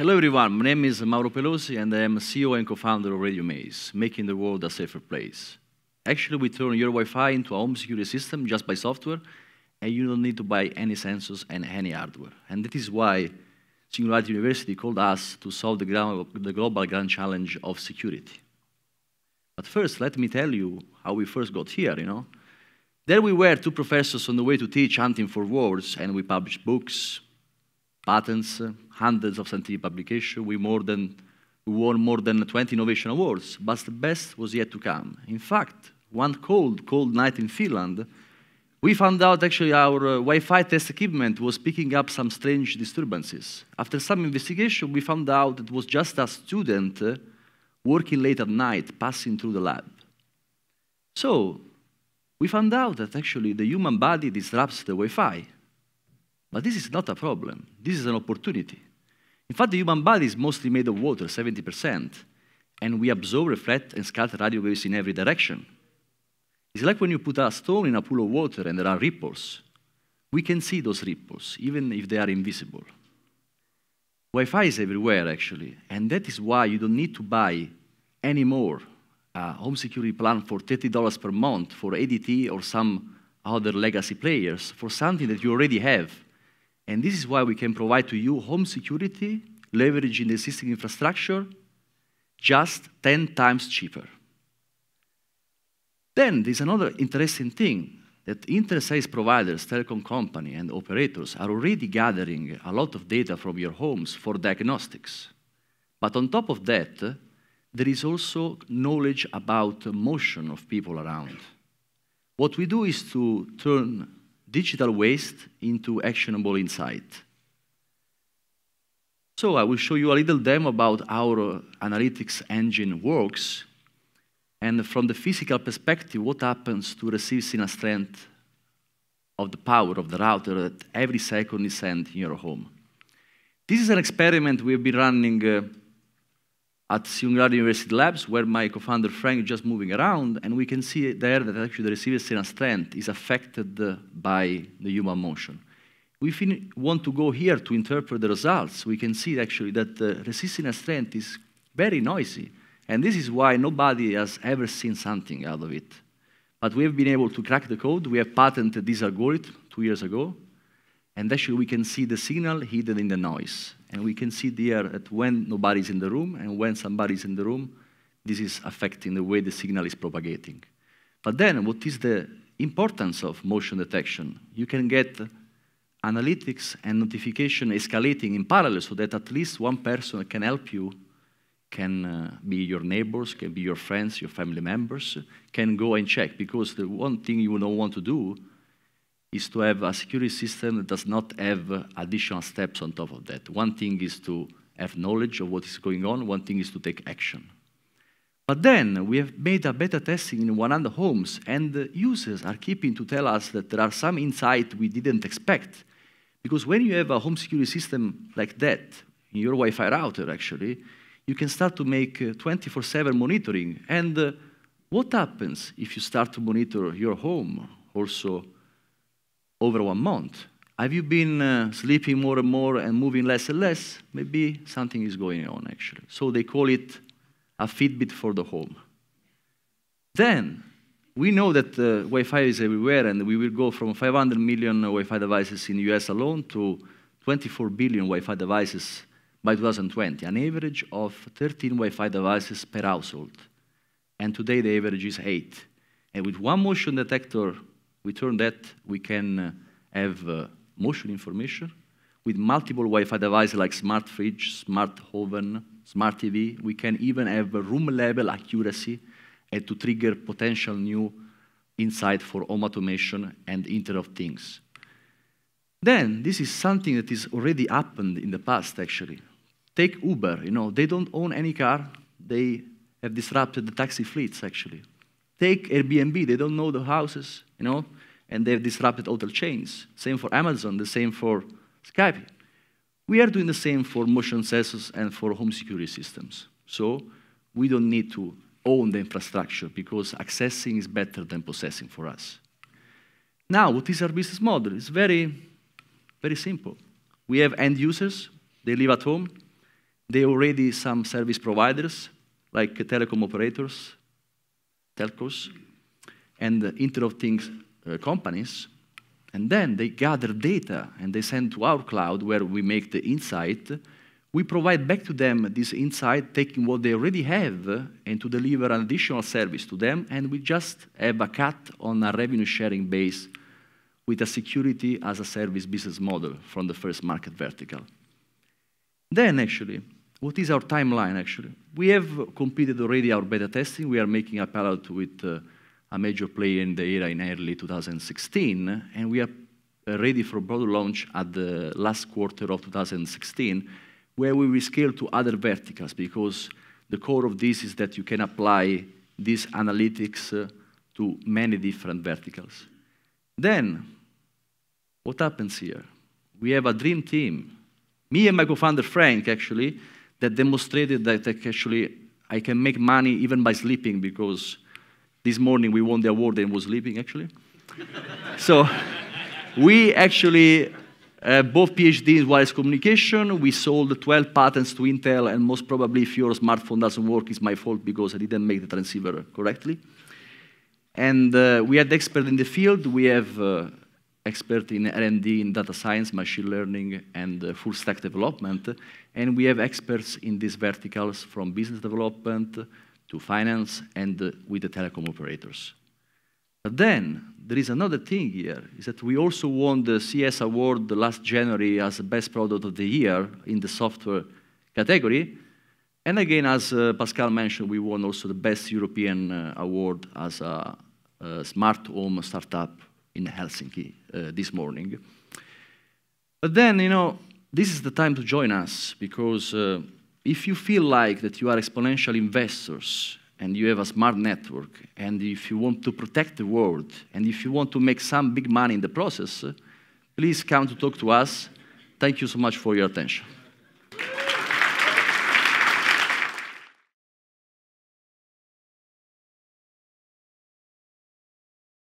Hello, everyone. My name is Mauro Pelosi, and I am CEO and co-founder of Radiomaze, making the world a safer place. Actually, we turn your Wi-Fi into a home security system just by software, and you don't need to buy any sensors and any hardware. And that is why Singularity University called us to solve the, the global grand challenge of security. But first, let me tell you how we first got here, you know. There we were, two professors on the way to teach hunting for words, and we published books, patents, hundreds of scientific publications. We, more than, we won more than 20 innovation awards, but the best was yet to come. In fact, one cold, cold night in Finland, we found out actually our uh, Wi-Fi test equipment was picking up some strange disturbances. After some investigation, we found out it was just a student uh, working late at night, passing through the lab. So, we found out that actually the human body disrupts the Wi-Fi. But this is not a problem. This is an opportunity. In fact, the human body is mostly made of water, 70%, and we absorb, reflect, and scatter radio waves in every direction. It's like when you put a stone in a pool of water and there are ripples. We can see those ripples, even if they are invisible. Wi-Fi is everywhere, actually, and that is why you don't need to buy any more a home security plan for $30 per month for ADT or some other legacy players for something that you already have. And this is why we can provide to you home security, leveraging the existing infrastructure, just 10 times cheaper. Then there's another interesting thing that service providers, telecom company, and operators are already gathering a lot of data from your homes for diagnostics. But on top of that, there is also knowledge about motion of people around. What we do is to turn digital waste into actionable insight. So I will show you a little demo about how our analytics engine works and from the physical perspective, what happens to receive signal strength of the power of the router that every second is sent in your home. This is an experiment we've been running uh, at Singularity University Labs, where my co-founder Frank is just moving around, and we can see there that actually the receiver signal strength is affected by the human motion. If we want to go here to interpret the results, we can see actually that the resistance strength is very noisy. And this is why nobody has ever seen something out of it. But we have been able to crack the code. We have patented this algorithm two years ago. And actually, we can see the signal hidden in the noise. And we can see there that when nobody's in the room and when somebody's in the room, this is affecting the way the signal is propagating. But then, what is the importance of motion detection? You can get analytics and notification escalating in parallel so that at least one person can help you can uh, be your neighbors, can be your friends, your family members, can go and check. Because the one thing you don't want to do is to have a security system that does not have additional steps on top of that. One thing is to have knowledge of what is going on, one thing is to take action. But then we have made a beta testing in 100 homes, and users are keeping to tell us that there are some insights we didn't expect. Because when you have a home security system like that, in your Wi Fi router actually, you can start to make 24-7 uh, monitoring. And uh, what happens if you start to monitor your home also over one month? Have you been uh, sleeping more and more and moving less and less? Maybe something is going on, actually. So they call it a Fitbit for the home. Then, we know that uh, Wi-Fi is everywhere, and we will go from 500 million Wi-Fi devices in the US alone to 24 billion Wi-Fi devices by 2020, an average of 13 Wi-Fi devices per household. And today the average is eight. And with one motion detector, we turn that, we can uh, have uh, motion information. With multiple Wi-Fi devices like smart fridge, smart oven, smart TV, we can even have room-level accuracy and to trigger potential new insight for home automation and Internet of Things. Then, this is something that has already happened in the past, actually. Take Uber, you know, they don't own any car. They have disrupted the taxi fleets, actually. Take Airbnb, they don't know the houses, you know, and they've disrupted hotel chains. Same for Amazon, the same for Skype. We are doing the same for motion sensors and for home security systems. So we don't need to own the infrastructure because accessing is better than possessing for us. Now, what is our business model? It's very, very simple. We have end users, they live at home, are already some service providers, like telecom operators, telcos, and Internet of Things uh, companies. And then they gather data and they send to our cloud where we make the insight. We provide back to them this insight, taking what they already have uh, and to deliver an additional service to them. And we just have a cut on a revenue sharing base with a security as a service business model from the first market vertical. Then, actually, what is our timeline, actually? We have completed already our beta testing. We are making a pilot with uh, a major player in the area in early 2016, and we are ready for broad launch at the last quarter of 2016, where we will scale to other verticals, because the core of this is that you can apply these analytics uh, to many different verticals. Then, what happens here? We have a dream team. Me and my co-founder Frank, actually, that demonstrated that actually I can make money even by sleeping because this morning we won the award and was sleeping actually. so we actually uh, both PhD in wireless communication. We sold 12 patents to Intel, and most probably, if your smartphone doesn't work, it's my fault because I didn't make the transceiver correctly. And uh, we had experts in the field. We have uh, expert in R&D in data science, machine learning, and uh, full stack development. And we have experts in these verticals from business development to finance and uh, with the telecom operators. But then there is another thing here, is that we also won the CES award last January as the best product of the year in the software category. And again, as uh, Pascal mentioned, we won also the best European uh, award as a, a smart home startup in Helsinki uh, this morning. But then, you know, this is the time to join us because uh, if you feel like that you are exponential investors and you have a smart network and if you want to protect the world and if you want to make some big money in the process, please come to talk to us. Thank you so much for your attention.